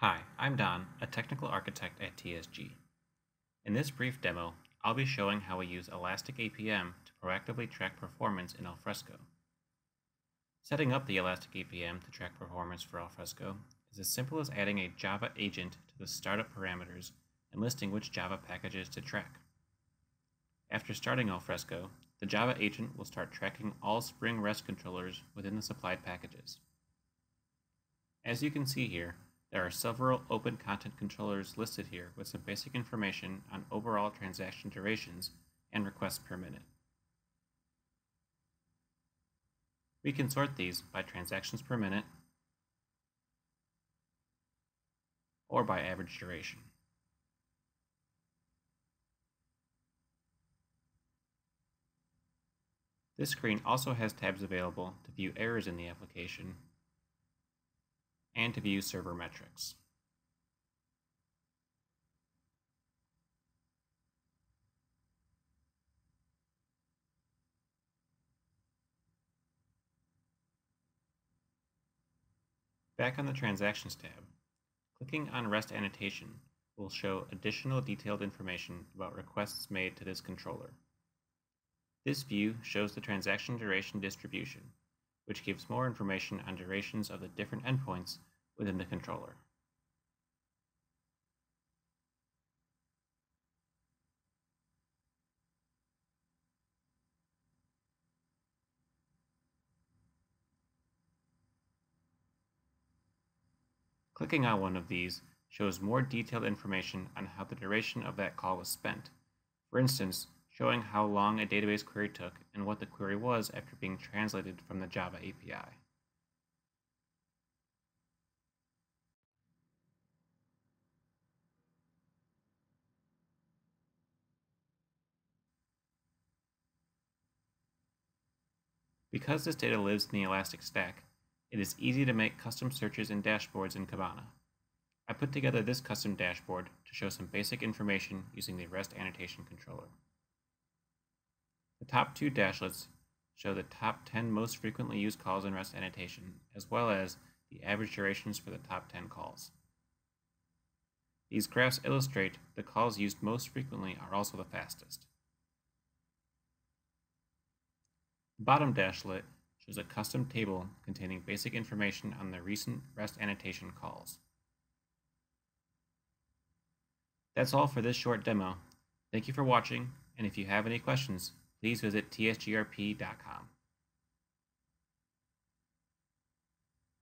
Hi, I'm Don, a technical architect at TSG. In this brief demo, I'll be showing how we use Elastic APM to proactively track performance in Alfresco. Setting up the Elastic APM to track performance for Alfresco is as simple as adding a Java agent to the startup parameters and listing which Java packages to track. After starting Alfresco, the Java agent will start tracking all Spring REST controllers within the supplied packages. As you can see here, there are several open content controllers listed here with some basic information on overall transaction durations and requests per minute. We can sort these by transactions per minute or by average duration. This screen also has tabs available to view errors in the application and to view server metrics. Back on the Transactions tab, clicking on REST Annotation will show additional detailed information about requests made to this controller. This view shows the transaction duration distribution, which gives more information on durations of the different endpoints within the controller. Clicking on one of these shows more detailed information on how the duration of that call was spent. For instance, showing how long a database query took and what the query was after being translated from the Java API. Because this data lives in the Elastic Stack, it is easy to make custom searches and dashboards in Kibana. I put together this custom dashboard to show some basic information using the REST annotation controller. The top two dashlets show the top 10 most frequently used calls in REST annotation, as well as the average durations for the top 10 calls. These graphs illustrate the calls used most frequently are also the fastest. The bottom dashlet shows a custom table containing basic information on the recent REST annotation calls. That's all for this short demo. Thank you for watching, and if you have any questions, please visit tsgrp.com.